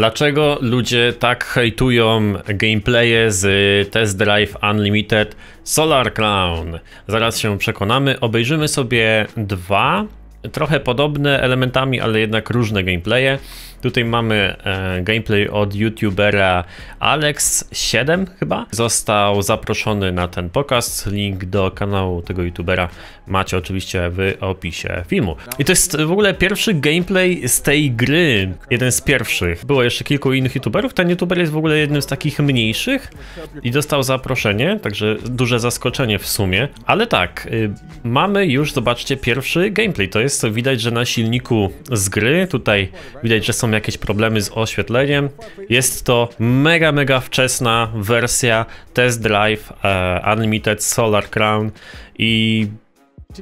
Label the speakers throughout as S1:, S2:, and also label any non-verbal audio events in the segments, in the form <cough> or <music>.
S1: Dlaczego ludzie tak hejtują gameplaye z Test Drive Unlimited Solar Crown? Zaraz się przekonamy. Obejrzymy sobie dwa trochę podobne elementami, ale jednak różne gameplaye. Tutaj mamy e, gameplay od youtubera Alex7 chyba. Został zaproszony na ten pokaz. Link do kanału tego youtubera macie oczywiście w opisie filmu. I to jest w ogóle pierwszy gameplay z tej gry. Jeden z pierwszych. Było jeszcze kilku innych youtuberów. Ten youtuber jest w ogóle jednym z takich mniejszych i dostał zaproszenie, także duże zaskoczenie w sumie. Ale tak, y, mamy już, zobaczcie, pierwszy gameplay. To jest, widać, że na silniku z gry, tutaj widać, że są jakieś problemy z oświetleniem. Jest to mega, mega wczesna wersja Test Drive e, Unlimited Solar Crown i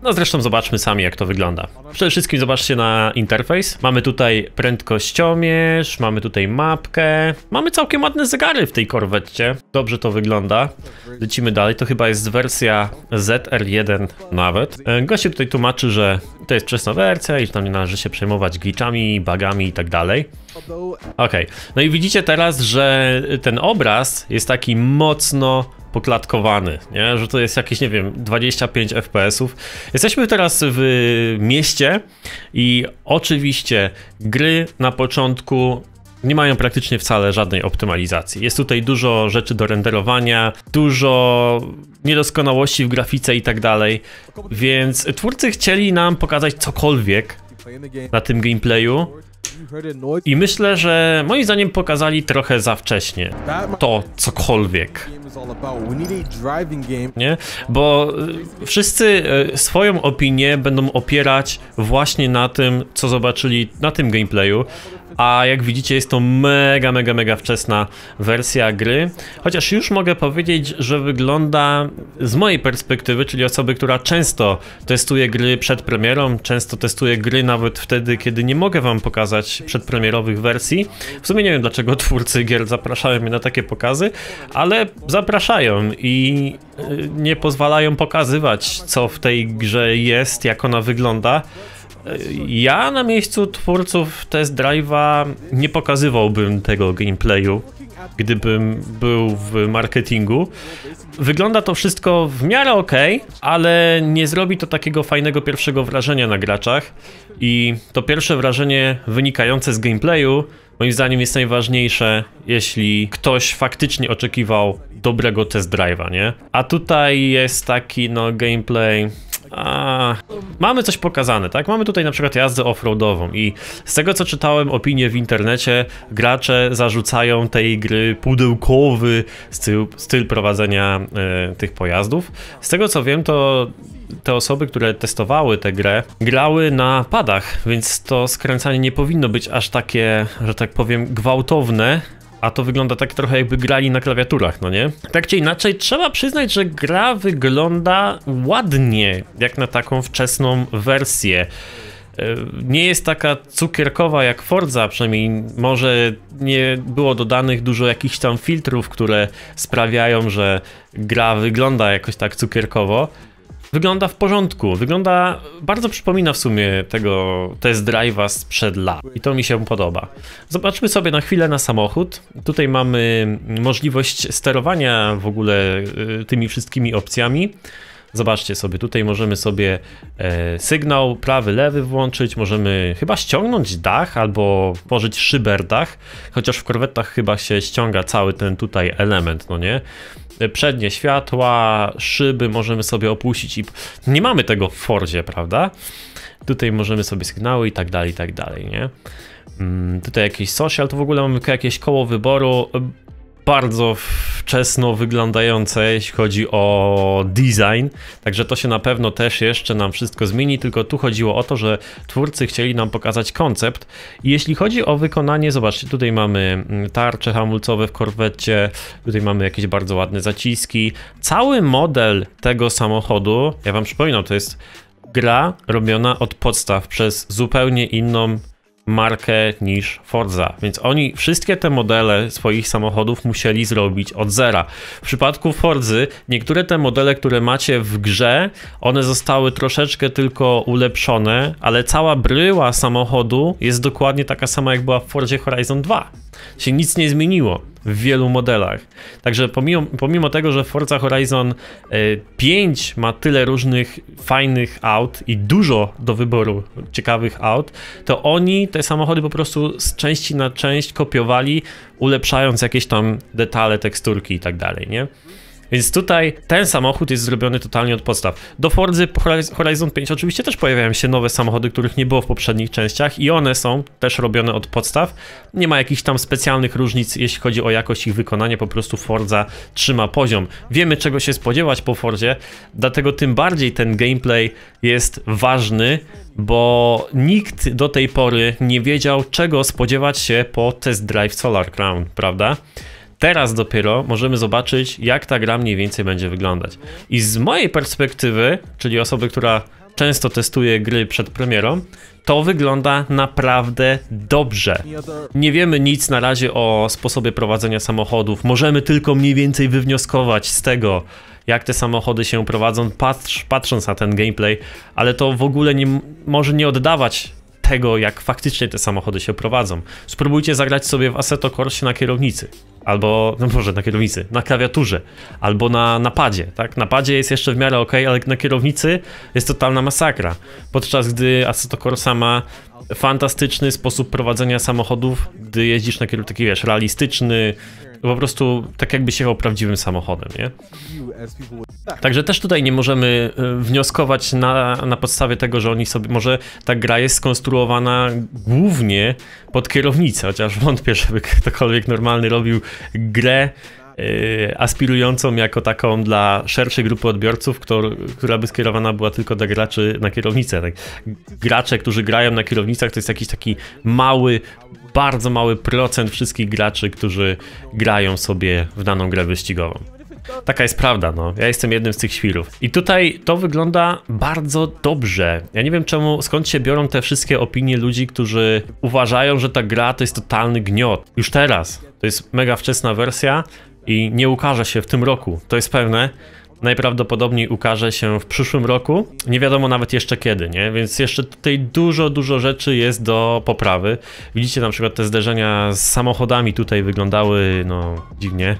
S1: no zresztą zobaczmy sami jak to wygląda. Przede wszystkim zobaczcie na interfejs. Mamy tutaj prędkościomierz, mamy tutaj mapkę. Mamy całkiem ładne zegary w tej korwecie. Dobrze to wygląda. Lecimy dalej, to chyba jest wersja ZR1 nawet. E, goście tutaj tłumaczy, że to jest wczesna wersja i że tam nie należy się przejmować glitchami, bugami i tak dalej. Okej, okay. no i widzicie teraz, że ten obraz jest taki mocno poklatkowany, nie? że to jest jakieś, nie wiem, 25 FPS-ów. Jesteśmy teraz w mieście i oczywiście gry na początku nie mają praktycznie wcale żadnej optymalizacji. Jest tutaj dużo rzeczy do renderowania, dużo niedoskonałości w grafice i tak dalej, więc twórcy chcieli nam pokazać cokolwiek na tym gameplayu, i myślę, że moim zdaniem pokazali trochę za wcześnie to cokolwiek. Nie? Bo y, wszyscy y, swoją opinię będą opierać właśnie na tym, co zobaczyli na tym gameplayu, a jak widzicie jest to mega, mega, mega wczesna wersja gry, chociaż już mogę powiedzieć, że wygląda z mojej perspektywy, czyli osoby, która często testuje gry przed premierą, często testuje gry nawet wtedy, kiedy nie mogę wam pokazać przedpremierowych wersji. W sumie nie wiem, dlaczego twórcy gier zapraszają mnie na takie pokazy, ale zapraszają i y, nie pozwalają pokazywać, co w tej grze jest, jak ona wygląda. Ja na miejscu twórców Test Drive'a nie pokazywałbym tego gameplayu, gdybym był w marketingu. Wygląda to wszystko w miarę ok, ale nie zrobi to takiego fajnego pierwszego wrażenia na graczach. I to pierwsze wrażenie wynikające z gameplayu moim zdaniem jest najważniejsze, jeśli ktoś faktycznie oczekiwał dobrego test drive'a, nie? A tutaj jest taki no gameplay a, mamy coś pokazane, tak? Mamy tutaj na przykład jazdę offroadową i z tego co czytałem opinie w internecie, gracze zarzucają tej gry pudełkowy styl, styl prowadzenia e, tych pojazdów. Z tego co wiem, to te osoby, które testowały tę grę, grały na padach, więc to skręcanie nie powinno być aż takie, że tak powiem, gwałtowne, a to wygląda tak trochę jakby grali na klawiaturach, no nie? Tak czy inaczej, trzeba przyznać, że gra wygląda ładnie, jak na taką wczesną wersję. E, nie jest taka cukierkowa jak Forza, przynajmniej może nie było dodanych dużo jakichś tam filtrów, które sprawiają, że gra wygląda jakoś tak cukierkowo wygląda w porządku. Wygląda, bardzo przypomina w sumie tego test drive'a sprzed lat i to mi się podoba. Zobaczmy sobie na chwilę na samochód. Tutaj mamy możliwość sterowania w ogóle y, tymi wszystkimi opcjami. Zobaczcie sobie, tutaj możemy sobie e, sygnał prawy, lewy włączyć, możemy chyba ściągnąć dach albo tworzyć szyberdach, chociaż w korwetach chyba się ściąga cały ten tutaj element, no nie? Przednie światła, szyby możemy sobie opuścić i nie mamy tego w Fordzie, prawda? Tutaj możemy sobie sygnały i tak dalej, i tak dalej, nie? Mm, tutaj jakiś social, to w ogóle mamy jakieś koło wyboru bardzo wczesno wyglądające, jeśli chodzi o design, także to się na pewno też jeszcze nam wszystko zmieni, tylko tu chodziło o to, że twórcy chcieli nam pokazać koncept. I jeśli chodzi o wykonanie, zobaczcie, tutaj mamy mm, tarcze hamulcowe w korwecie, tutaj mamy jakieś bardzo ładne zaciski, cały model tego samochodu, ja wam przypominam, to jest gra robiona od podstaw przez zupełnie inną markę niż Forza, więc oni wszystkie te modele swoich samochodów musieli zrobić od zera. W przypadku Forzy niektóre te modele, które macie w grze, one zostały troszeczkę tylko ulepszone, ale cała bryła samochodu jest dokładnie taka sama jak była w Forzie Horizon 2. Się nic nie zmieniło w wielu modelach. Także pomimo, pomimo tego, że Forza Horizon 5 e, ma tyle różnych fajnych aut i dużo do wyboru ciekawych aut, to oni te samochody po prostu z części na część kopiowali, ulepszając jakieś tam detale, teksturki i tak dalej, nie? Więc tutaj ten samochód jest zrobiony totalnie od podstaw. Do Forzy Horizon 5 oczywiście też pojawiają się nowe samochody, których nie było w poprzednich częściach i one są też robione od podstaw. Nie ma jakichś tam specjalnych różnic, jeśli chodzi o jakość ich wykonania, po prostu Forza trzyma poziom. Wiemy czego się spodziewać po Fordzie, dlatego tym bardziej ten gameplay jest ważny, bo nikt do tej pory nie wiedział czego spodziewać się po test drive Solar Crown, prawda? Teraz dopiero możemy zobaczyć, jak ta gra mniej więcej będzie wyglądać. I z mojej perspektywy, czyli osoby, która często testuje gry przed premierą, to wygląda naprawdę dobrze. Nie wiemy nic na razie o sposobie prowadzenia samochodów, możemy tylko mniej więcej wywnioskować z tego, jak te samochody się prowadzą, patrz, patrząc na ten gameplay, ale to w ogóle nie, może nie oddawać tego, jak faktycznie te samochody się prowadzą. Spróbujcie zagrać sobie w Assetto Corsie na kierownicy albo, no może na kierownicy, na klawiaturze, albo na napadzie, tak? Na padzie jest jeszcze w miarę ok, ale na kierownicy jest totalna masakra. Podczas gdy Assetto Corsa ma fantastyczny sposób prowadzenia samochodów, gdy jeździsz na kierownicy, taki wiesz, realistyczny, po prostu tak jakby się jechał prawdziwym samochodem, nie? Także też tutaj nie możemy e, wnioskować na, na podstawie tego, że oni sobie, może ta gra jest skonstruowana głównie pod kierownicę, chociaż wątpię, żeby ktokolwiek normalny robił grę aspirującą jako taką dla szerszej grupy odbiorców, która by skierowana była tylko do graczy na kierownicę. Tak, gracze, którzy grają na kierownicach, to jest jakiś taki mały, bardzo mały procent wszystkich graczy, którzy grają sobie w daną grę wyścigową. Taka jest prawda, no. Ja jestem jednym z tych świrów. I tutaj to wygląda bardzo dobrze. Ja nie wiem czemu, skąd się biorą te wszystkie opinie ludzi, którzy uważają, że ta gra to jest totalny gniot. Już teraz. To jest mega wczesna wersja i nie ukaże się w tym roku. To jest pewne najprawdopodobniej ukaże się w przyszłym roku. Nie wiadomo nawet jeszcze kiedy, nie? Więc jeszcze tutaj dużo, dużo rzeczy jest do poprawy. Widzicie na przykład te zderzenia z samochodami tutaj wyglądały, no, dziwnie.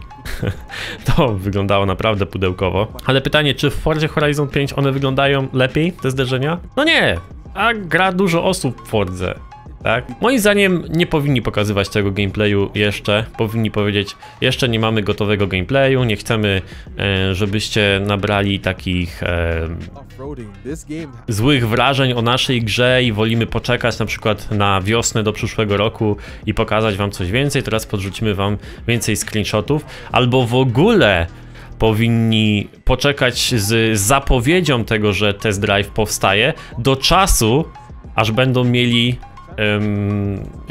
S1: <laughs> to wyglądało naprawdę pudełkowo. Ale pytanie, czy w Fordzie Horizon 5 one wyglądają lepiej, te zderzenia? No nie, a gra dużo osób w Fordze tak? Moim zdaniem nie powinni pokazywać tego gameplayu jeszcze, powinni powiedzieć, jeszcze nie mamy gotowego gameplayu, nie chcemy, e, żebyście nabrali takich e, złych wrażeń o naszej grze i wolimy poczekać na przykład na wiosnę do przyszłego roku i pokazać wam coś więcej, teraz podrzucimy wam więcej screenshotów, albo w ogóle powinni poczekać z zapowiedzią tego, że test drive powstaje do czasu, aż będą mieli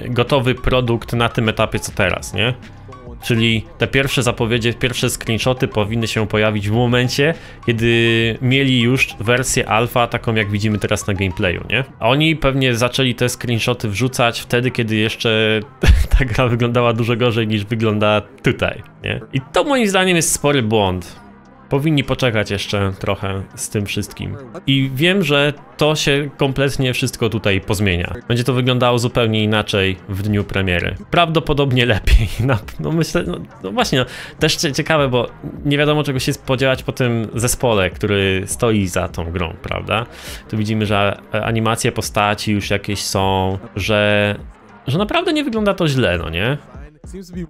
S1: gotowy produkt na tym etapie co teraz, nie? Czyli te pierwsze zapowiedzi, pierwsze screenshoty powinny się pojawić w momencie, kiedy mieli już wersję alfa, taką jak widzimy teraz na gameplayu, nie? A oni pewnie zaczęli te screenshoty wrzucać wtedy, kiedy jeszcze <laughs> ta gra wyglądała dużo gorzej niż wygląda tutaj, nie? I to moim zdaniem jest spory błąd. Powinni poczekać jeszcze trochę z tym wszystkim. I wiem, że to się kompletnie wszystko tutaj pozmienia. Będzie to wyglądało zupełnie inaczej w dniu premiery. Prawdopodobnie lepiej. <laughs> No, no myślę, no, no, właśnie, no, też ciekawe, bo nie wiadomo czego się spodziewać po tym zespole, który stoi za tą grą, prawda? Tu widzimy, że animacje postaci już jakieś są, że, że naprawdę nie wygląda to źle, no nie?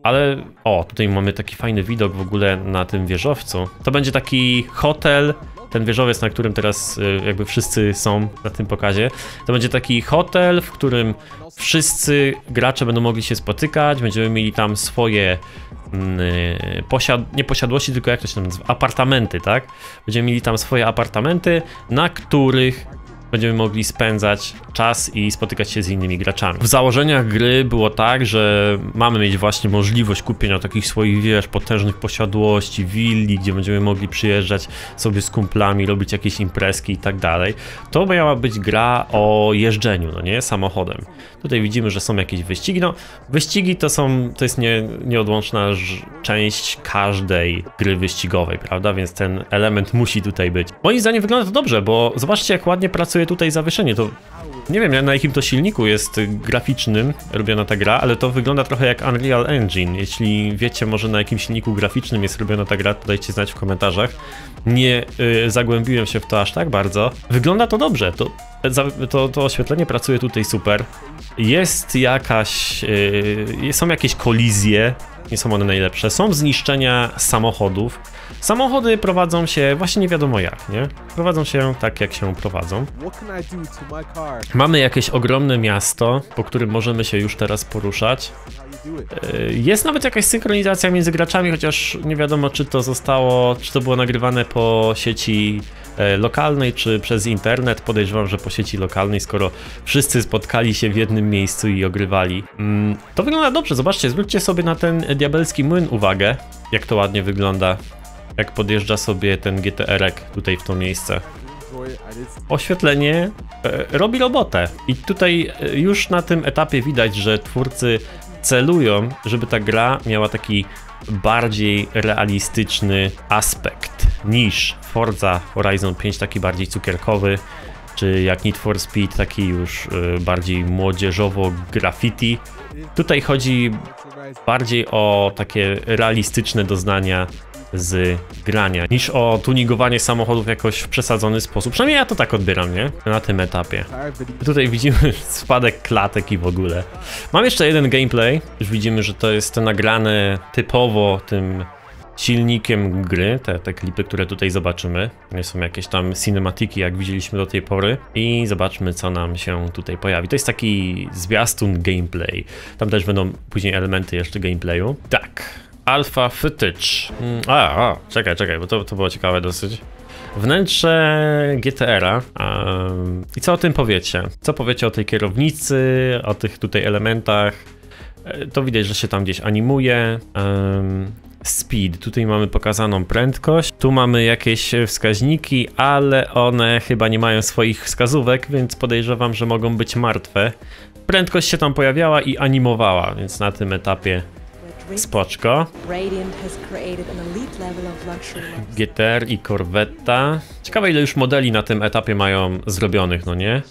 S1: Ale o, tutaj mamy taki fajny widok w ogóle na tym wieżowcu. To będzie taki hotel, ten wieżowiec, na którym teraz y, jakby wszyscy są na tym pokazie. To będzie taki hotel, w którym wszyscy gracze będą mogli się spotykać, będziemy mieli tam swoje mm, y, posiad nie posiadłości, tylko jak to się nazywa, apartamenty, tak? Będziemy mieli tam swoje apartamenty, na których będziemy mogli spędzać czas i spotykać się z innymi graczami. W założeniach gry było tak, że mamy mieć właśnie możliwość kupienia takich swoich, wiesz, potężnych posiadłości, willi, gdzie będziemy mogli przyjeżdżać sobie z kumplami, robić jakieś imprezki i tak dalej. To miała być gra o jeżdżeniu, no nie, samochodem. Tutaj widzimy, że są jakieś wyścigi. No, wyścigi to są, to jest nie, nieodłączna część każdej gry wyścigowej, prawda? Więc ten element musi tutaj być. Moim zdaniem wygląda to dobrze, bo zobaczcie, jak ładnie pracuje tutaj zawieszenie. To nie wiem na jakim to silniku jest graficznym robiona ta gra, ale to wygląda trochę jak Unreal Engine. Jeśli wiecie może na jakim silniku graficznym jest robiona ta gra, to dajcie znać w komentarzach. Nie y, zagłębiłem się w to aż tak bardzo. Wygląda to dobrze, to, to, to oświetlenie pracuje tutaj super. Jest jakaś, y, są jakieś kolizje, nie są one najlepsze. Są zniszczenia samochodów. Samochody prowadzą się właśnie nie wiadomo jak, nie? Prowadzą się tak, jak się prowadzą. Mamy jakieś ogromne miasto, po którym możemy się już teraz poruszać. E, jest nawet jakaś synchronizacja między graczami, chociaż nie wiadomo, czy to zostało, czy to było nagrywane po sieci e, lokalnej, czy przez internet. Podejrzewam, że po sieci lokalnej, skoro wszyscy spotkali się w jednym miejscu i ogrywali. Mm, to wygląda dobrze, zobaczcie, zwróćcie sobie na ten diabelski młyn uwagę, jak to ładnie wygląda jak podjeżdża sobie ten GTR-ek tutaj w to miejsce. Oświetlenie e, robi robotę i tutaj e, już na tym etapie widać, że twórcy celują, żeby ta gra miała taki bardziej realistyczny aspekt niż Forza Horizon 5, taki bardziej cukierkowy, czy jak Need for Speed, taki już e, bardziej młodzieżowo graffiti. Tutaj chodzi bardziej o takie realistyczne doznania z grania, niż o tuningowanie samochodów jakoś w przesadzony sposób. Przynajmniej ja to tak odbieram, nie? Na tym etapie. Tutaj widzimy <laughs> spadek klatek i w ogóle. Mam jeszcze jeden gameplay. Już widzimy, że to jest nagrane typowo tym silnikiem gry, te, te klipy, które tutaj zobaczymy. Nie są jakieś tam cinematiki, jak widzieliśmy do tej pory. I zobaczmy, co nam się tutaj pojawi. To jest taki zwiastun gameplay. Tam też będą później elementy jeszcze gameplayu. Tak, Alpha Footage. Mm, a, a, czekaj, czekaj, bo to, to było ciekawe dosyć. Wnętrze GTR-a. Um, I co o tym powiecie? Co powiecie o tej kierownicy, o tych tutaj elementach? E, to widać, że się tam gdzieś animuje. Um, speed. Tutaj mamy pokazaną prędkość. Tu mamy jakieś wskaźniki, ale one chyba nie mają swoich wskazówek, więc podejrzewam, że mogą być martwe. Prędkość się tam pojawiała i animowała, więc na tym etapie Spoczko. GTR i Corvetta. Ciekawe ile już modeli na tym etapie mają zrobionych, no nie?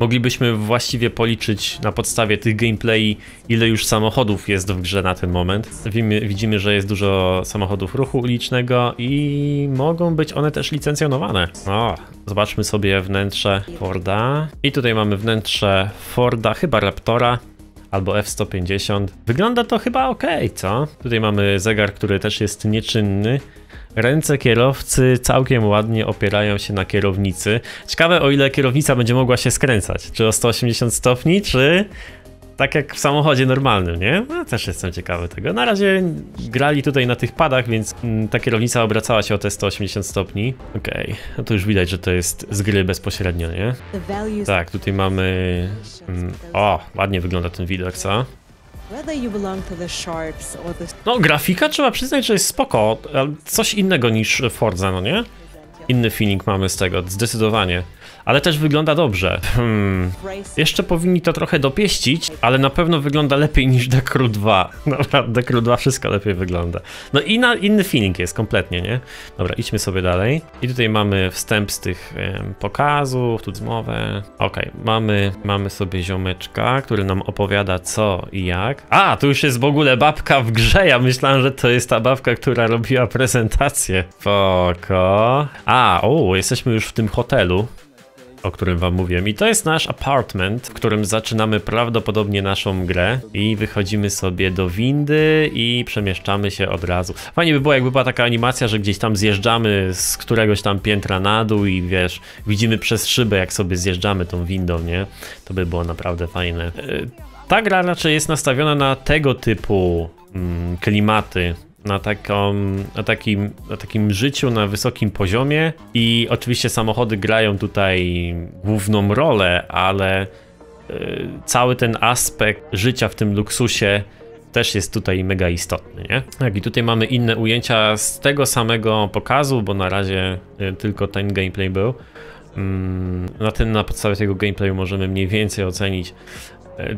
S1: Moglibyśmy właściwie policzyć na podstawie tych gameplay, ile już samochodów jest w grze na ten moment. Widzimy, widzimy, że jest dużo samochodów ruchu ulicznego i mogą być one też licencjonowane. O, zobaczmy sobie wnętrze Forda. I tutaj mamy wnętrze Forda, chyba Raptora albo F150. Wygląda to chyba ok, co? Tutaj mamy zegar, który też jest nieczynny. Ręce kierowcy całkiem ładnie opierają się na kierownicy. Ciekawe o ile kierownica będzie mogła się skręcać. Czy o 180 stopni, czy tak jak w samochodzie normalnym, nie? No, też jestem ciekawy tego. Na razie grali tutaj na tych padach, więc mm, ta kierownica obracała się o te 180 stopni. Okej, okay. no to już widać, że to jest z gry bezpośrednio, nie? Tak, tutaj mamy... Mm, o, ładnie wygląda ten widok, co? No, grafika trzeba przyznać, że jest spoko, ale coś innego niż Forza, no nie? Inny feeling mamy z tego, zdecydowanie ale też wygląda dobrze. Hmm. Jeszcze powinni to trochę dopieścić, ale na pewno wygląda lepiej niż Decru 2. Naprawdę, Decru 2 wszystko lepiej wygląda. No i na inny feeling jest kompletnie, nie? Dobra, idźmy sobie dalej. I tutaj mamy wstęp z tych um, pokazów, tu zmowę. Okej, okay, mamy, mamy sobie ziomeczka, który nam opowiada co i jak. A, tu już jest w ogóle babka w grze. Ja myślałem, że to jest ta babka, która robiła prezentację. Poko. A, o, jesteśmy już w tym hotelu o którym wam mówiłem. I to jest nasz apartment, w którym zaczynamy prawdopodobnie naszą grę i wychodzimy sobie do windy i przemieszczamy się od razu. Fajnie by było, jakby była taka animacja, że gdzieś tam zjeżdżamy z któregoś tam piętra na dół i wiesz, widzimy przez szybę, jak sobie zjeżdżamy tą windą, nie? To by było naprawdę fajne. E, ta gra raczej jest nastawiona na tego typu mm, klimaty, na, taką, na, takim, na takim życiu na wysokim poziomie i oczywiście samochody grają tutaj główną rolę, ale y, cały ten aspekt życia w tym luksusie też jest tutaj mega istotny, nie? Tak, i tutaj mamy inne ujęcia z tego samego pokazu, bo na razie y, tylko ten gameplay był. Mm, na tym, na podstawie tego gameplayu możemy mniej więcej ocenić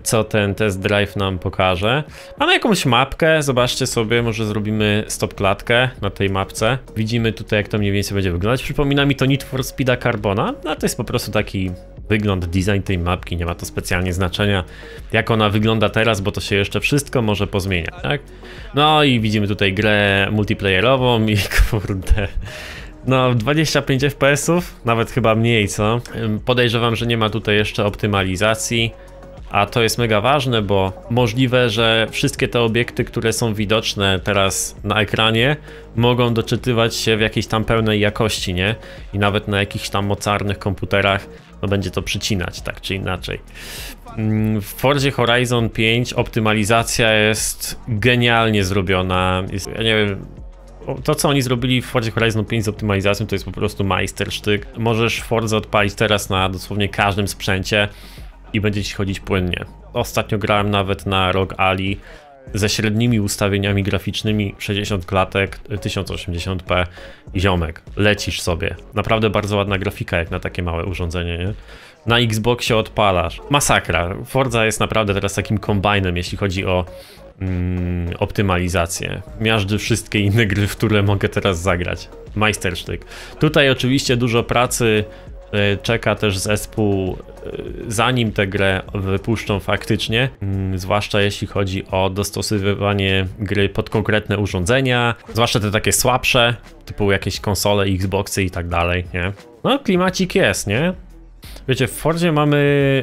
S1: co ten test drive nam pokaże. Mamy jakąś mapkę, zobaczcie sobie, może zrobimy stop klatkę na tej mapce. Widzimy tutaj jak to mniej więcej będzie wyglądać. Przypomina mi to Need for Speeda Carbona, no to jest po prostu taki wygląd, design tej mapki, nie ma to specjalnie znaczenia jak ona wygląda teraz, bo to się jeszcze wszystko może pozmieniać, tak? No i widzimy tutaj grę multiplayerową i <laughs> kurde... No, 25 FPS-ów, nawet chyba mniej, co? Podejrzewam, że nie ma tutaj jeszcze optymalizacji, a to jest mega ważne, bo możliwe, że wszystkie te obiekty, które są widoczne teraz na ekranie, mogą doczytywać się w jakiejś tam pełnej jakości, nie? I nawet na jakichś tam mocarnych komputerach no będzie to przycinać, tak czy inaczej. Mm, w Forzie Horizon 5 optymalizacja jest genialnie zrobiona. Jest, ja nie wiem, to co oni zrobili w Forzie Horizon 5 z optymalizacją to jest po prostu majstersztyk. Możesz Forza odpalić teraz na dosłownie każdym sprzęcie i będzie ci chodzić płynnie. Ostatnio grałem nawet na ROG Ali ze średnimi ustawieniami graficznymi 60 klatek 1080p i ziomek. Lecisz sobie. Naprawdę bardzo ładna grafika jak na takie małe urządzenie, nie? Na Xboxie odpalasz. Masakra. Forza jest naprawdę teraz takim kombajnem, jeśli chodzi o mm, optymalizację. Miażdży wszystkie inne gry, w które mogę teraz zagrać. Majstersztyk. Tutaj oczywiście dużo pracy czeka też zespół, e, zanim tę grę wypuszczą faktycznie, mm, zwłaszcza jeśli chodzi o dostosowywanie gry pod konkretne urządzenia, zwłaszcza te takie słabsze, typu jakieś konsole, Xboxy i tak dalej, nie? No, klimacik jest, nie? Wiecie, w Fordzie mamy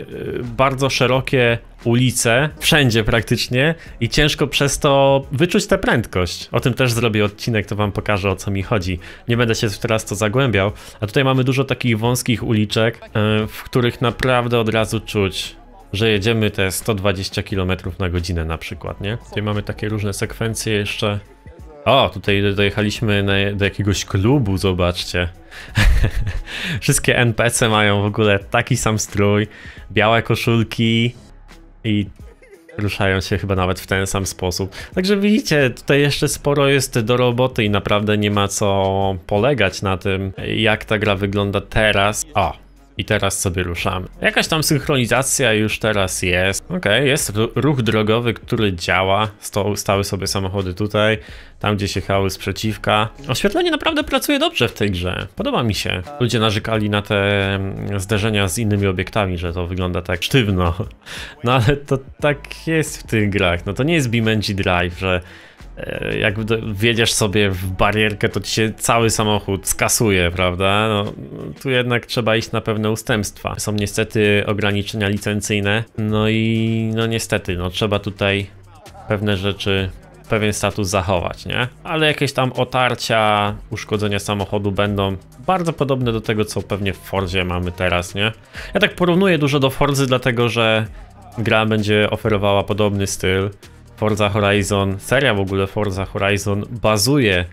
S1: y, bardzo szerokie ulice, wszędzie praktycznie i ciężko przez to wyczuć tę prędkość. O tym też zrobię odcinek, to wam pokażę o co mi chodzi. Nie będę się teraz to zagłębiał, a tutaj mamy dużo takich wąskich uliczek, y, w których naprawdę od razu czuć że jedziemy te 120 km na godzinę na przykład, nie? Tutaj mamy takie różne sekwencje jeszcze. O, tutaj dojechaliśmy na, do jakiegoś klubu, zobaczcie. <laughs> Wszystkie NPC mają w ogóle taki sam strój, białe koszulki i ruszają się chyba nawet w ten sam sposób. Także widzicie, tutaj jeszcze sporo jest do roboty i naprawdę nie ma co polegać na tym, jak ta gra wygląda teraz. O, i teraz sobie ruszamy. Jakaś tam synchronizacja już teraz jest. Ok, jest ruch drogowy, który działa. stały sobie samochody tutaj, tam gdzie się jechały sprzeciwka. Oświetlenie naprawdę pracuje dobrze w tej grze. Podoba mi się. Ludzie narzekali na te mm, zderzenia z innymi obiektami, że to wygląda tak sztywno. <laughs> No ale to tak jest w tych grach. No to nie jest BeamNG Drive, że jak wjedziesz sobie w barierkę, to ci się cały samochód skasuje, prawda? No, tu jednak trzeba iść na pewne ustępstwa. Są niestety ograniczenia licencyjne, no i no niestety, no trzeba tutaj pewne rzeczy, pewien status zachować, nie? Ale jakieś tam otarcia, uszkodzenia samochodu będą bardzo podobne do tego, co pewnie w Forzie mamy teraz, nie? Ja tak porównuję dużo do Forzy, dlatego że gra będzie oferowała podobny styl. Forza Horizon, seria w ogóle Forza Horizon bazuje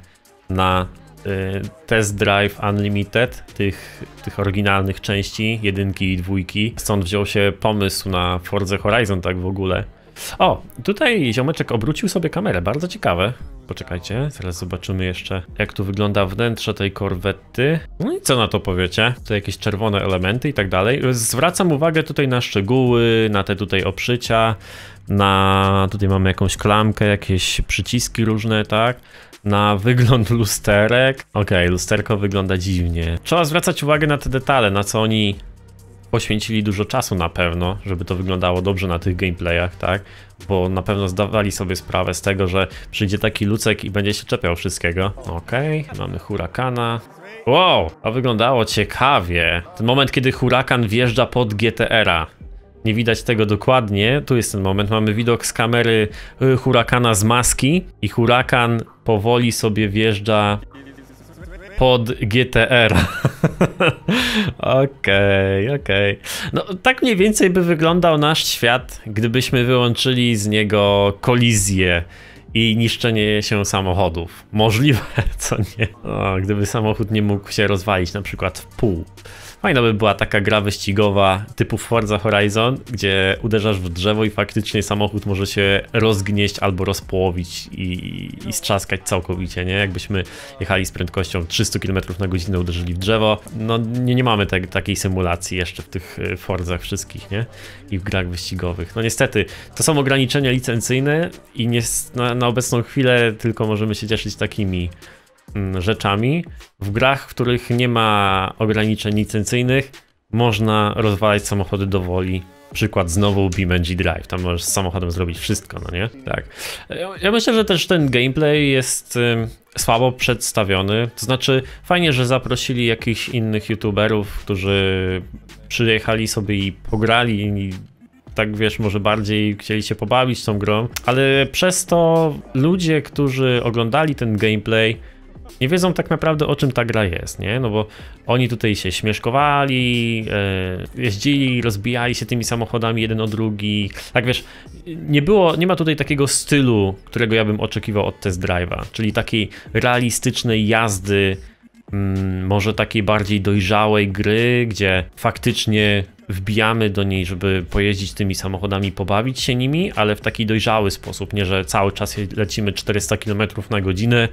S1: na y, Test Drive Unlimited, tych, tych oryginalnych części, jedynki i dwójki. Stąd wziął się pomysł na Forza Horizon tak w ogóle. O, tutaj ziomeczek obrócił sobie kamerę, bardzo ciekawe. Poczekajcie, zaraz zobaczymy jeszcze jak tu wygląda wnętrze tej korwety. No i co na to powiecie? To jakieś czerwone elementy i tak dalej. Zwracam uwagę tutaj na szczegóły, na te tutaj oprzycia, na tutaj mamy jakąś klamkę, jakieś przyciski różne, tak? Na wygląd lusterek. Okej, okay, lusterko wygląda dziwnie. Trzeba zwracać uwagę na te detale, na co oni poświęcili dużo czasu na pewno, żeby to wyglądało dobrze na tych gameplayach, tak? Bo na pewno zdawali sobie sprawę z tego, że przyjdzie taki lucek i będzie się czepiał wszystkiego. Okej, okay, mamy hurakana. Wow, to wyglądało ciekawie. Ten moment, kiedy hurakan wjeżdża pod GTR-a. Nie widać tego dokładnie. Tu jest ten moment. Mamy widok z kamery y, hurakana z maski i hurakan powoli sobie wjeżdża pod GTR. <laughs> Okej, okej. Okay, okay. No tak mniej więcej by wyglądał nasz świat, gdybyśmy wyłączyli z niego kolizję i niszczenie się samochodów. Możliwe, <laughs> co nie? O, gdyby samochód nie mógł się rozwalić na przykład w pół. Fajna by była taka gra wyścigowa typu Forza Horizon, gdzie uderzasz w drzewo i faktycznie samochód może się rozgnieść albo rozpołowić i, i strzaskać całkowicie, nie? Jakbyśmy jechali z prędkością 300 km na godzinę, uderzyli w drzewo. No nie, nie mamy te, takiej symulacji jeszcze w tych e, Forzach wszystkich, nie? I w grach wyścigowych. No niestety, to są ograniczenia licencyjne i nie, na, na obecną chwilę tylko możemy się cieszyć takimi rzeczami. W grach, w których nie ma ograniczeń licencyjnych, można rozwalać samochody do woli. Przykład znowu BeamNG Drive, tam możesz z samochodem zrobić wszystko, no nie? Tak. Ja myślę, że też ten gameplay jest słabo przedstawiony. To znaczy, fajnie, że zaprosili jakichś innych youtuberów, którzy przyjechali sobie i pograli i tak wiesz, może bardziej chcieli się pobawić tą grą, ale przez to ludzie, którzy oglądali ten gameplay, nie wiedzą tak naprawdę o czym ta gra jest, nie? No bo oni tutaj się śmieszkowali, e, jeździli, rozbijali się tymi samochodami jeden o drugi. Tak wiesz, nie było, nie ma tutaj takiego stylu, którego ja bym oczekiwał od test drive'a, czyli takiej realistycznej jazdy, mm, może takiej bardziej dojrzałej gry, gdzie faktycznie wbijamy do niej, żeby pojeździć tymi samochodami, pobawić się nimi, ale w taki dojrzały sposób, nie że cały czas lecimy 400 km na godzinę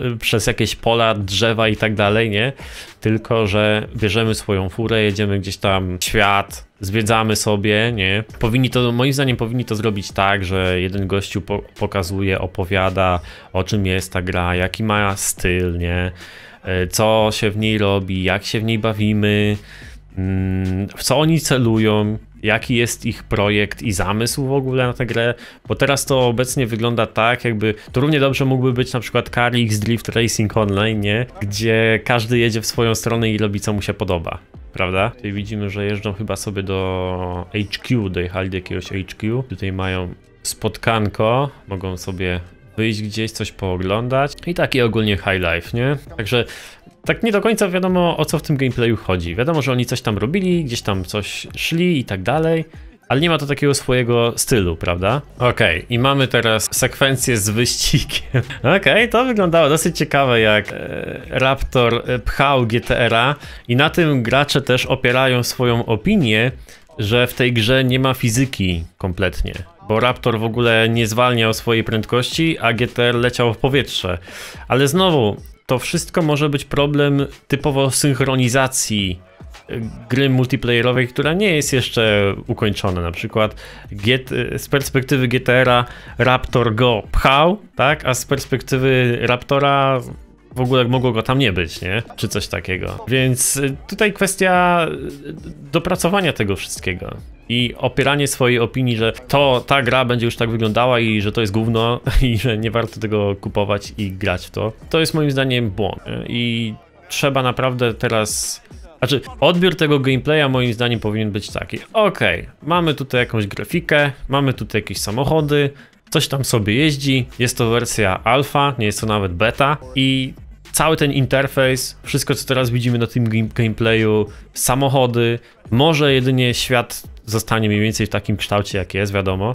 S1: y, przez jakieś pola, drzewa i tak dalej, nie? Tylko, że bierzemy swoją furę, jedziemy gdzieś tam świat, zwiedzamy sobie, nie? Powinni to, moim zdaniem powinni to zrobić tak, że jeden gościu po pokazuje, opowiada o czym jest ta gra, jaki ma styl, nie? Y, co się w niej robi, jak się w niej bawimy, w co oni celują, jaki jest ich projekt i zamysł w ogóle na tę grę, bo teraz to obecnie wygląda tak, jakby to równie dobrze mógłby być na przykład Car X Drift Racing Online, nie? Gdzie każdy jedzie w swoją stronę i robi co mu się podoba, prawda? Tutaj widzimy, że jeżdżą chyba sobie do HQ, dojechali do jakiegoś HQ, tutaj mają spotkanko, mogą sobie wyjść gdzieś, coś pooglądać i taki ogólnie high life, nie? Także tak nie do końca wiadomo o co w tym gameplayu chodzi. Wiadomo, że oni coś tam robili, gdzieś tam coś szli i tak dalej, ale nie ma to takiego swojego stylu, prawda? Okej, okay, i mamy teraz sekwencję z wyścigiem. <laughs> Okej, okay, to wyglądało dosyć ciekawe, jak e, Raptor e, pchał GTR-a i na tym gracze też opierają swoją opinię, że w tej grze nie ma fizyki kompletnie. Bo Raptor w ogóle nie zwalniał swojej prędkości, a GTR leciał w powietrze. Ale znowu, to wszystko może być problem typowo synchronizacji e, gry multiplayerowej, która nie jest jeszcze ukończona. Na przykład e, z perspektywy GTR-a Raptor go pchał, tak? A z perspektywy Raptora w ogóle mogło go tam nie być, nie? Czy coś takiego. Więc e, tutaj kwestia dopracowania tego wszystkiego i opieranie swojej opinii, że to ta gra będzie już tak wyglądała i że to jest gówno <laughs> i że nie warto tego kupować i grać w to, to jest moim zdaniem błąd. I trzeba naprawdę teraz znaczy, odbiór tego gameplaya moim zdaniem powinien być taki. Ok, mamy tutaj jakąś grafikę, mamy tutaj jakieś samochody, coś tam sobie jeździ, jest to wersja alfa, nie jest to nawet beta i cały ten interfejs, wszystko co teraz widzimy na tym gameplayu, samochody, może jedynie świat zostanie mniej więcej w takim kształcie jak jest, wiadomo,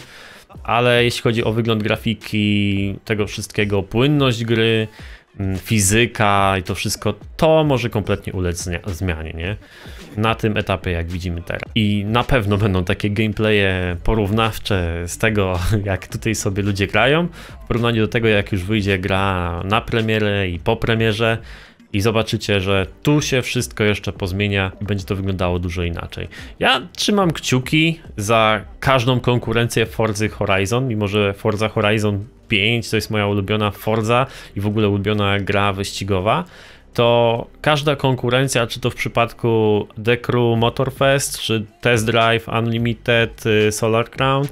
S1: ale jeśli chodzi o wygląd grafiki, tego wszystkiego, płynność gry, mm, fizyka i to wszystko, to może kompletnie ulec zmianie, nie? Na tym etapie, jak widzimy teraz. I na pewno będą takie gameplaye porównawcze z tego, <laughs> jak tutaj sobie ludzie grają, w porównaniu do tego, jak już wyjdzie gra na premierę i po premierze, i zobaczycie, że tu się wszystko jeszcze pozmienia i będzie to wyglądało dużo inaczej. Ja trzymam kciuki za każdą konkurencję Forza Horizon, mimo że Forza Horizon 5 to jest moja ulubiona Forza i w ogóle ulubiona gra wyścigowa to każda konkurencja, czy to w przypadku The Crew Motorfest, czy Test Drive Unlimited y, Solar Crown,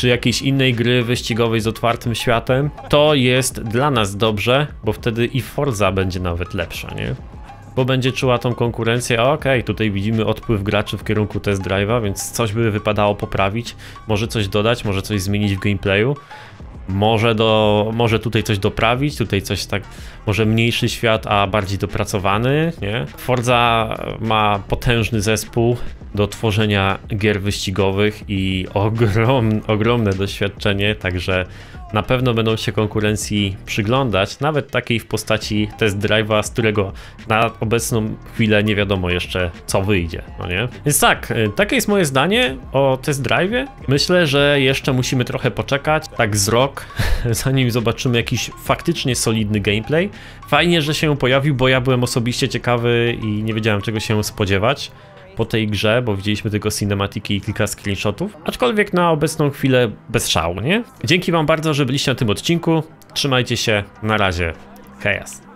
S1: czy jakiejś innej gry wyścigowej z otwartym światem, to jest dla nas dobrze, bo wtedy i Forza będzie nawet lepsza, nie? Bo będzie czuła tą konkurencję, okej, okay, tutaj widzimy odpływ graczy w kierunku test drive'a, więc coś by wypadało poprawić, może coś dodać, może coś zmienić w gameplayu, może, do, może tutaj coś doprawić, tutaj coś tak, może mniejszy świat, a bardziej dopracowany, nie? Forza ma potężny zespół, do tworzenia gier wyścigowych i ogrom, ogromne doświadczenie, także na pewno będą się konkurencji przyglądać, nawet takiej w postaci test drive'a, z którego na obecną chwilę nie wiadomo jeszcze co wyjdzie, no nie? Więc tak, y, takie jest moje zdanie o test drive'ie. Myślę, że jeszcze musimy trochę poczekać, tak z rok, <laughs> zanim zobaczymy jakiś faktycznie solidny gameplay. Fajnie, że się pojawił, bo ja byłem osobiście ciekawy i nie wiedziałem czego się spodziewać po tej grze, bo widzieliśmy tylko cinematiki i kilka screenshotów, aczkolwiek na obecną chwilę bez szału, nie? Dzięki wam bardzo, że byliście na tym odcinku, trzymajcie się, na razie, hejas.